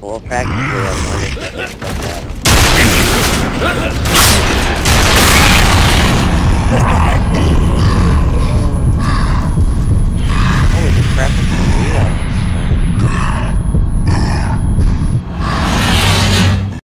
well, practically, I'm.